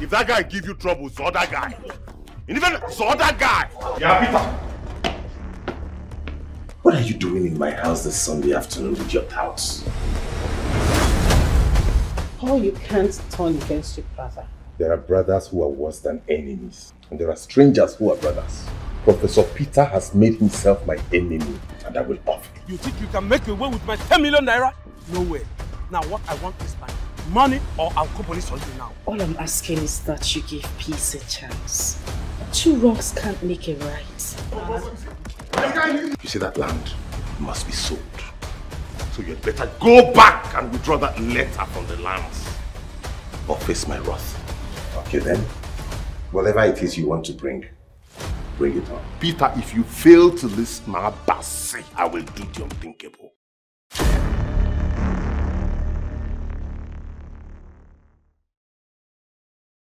If that guy give you trouble, it's the other guy. And even the other guy. Yeah, Peter. What are you doing in my house this Sunday afternoon with your house? Paul, you can't turn against your brother. There are brothers who are worse than enemies. And there are strangers who are brothers. Professor Peter has made himself my enemy. And I will off You think you can make away with my 10 million naira? No way. Now what I want is my money or I'll call police on you now. All I'm asking is that you give peace a chance. Two wrongs can't make a right. You see that land must be sold. So you'd better go back and withdraw that letter from the lands. Or face my wrath. Okay then. Whatever it is you want to bring, bring it on. Peter, if you fail to list my Bassi, I will do the unthinkable.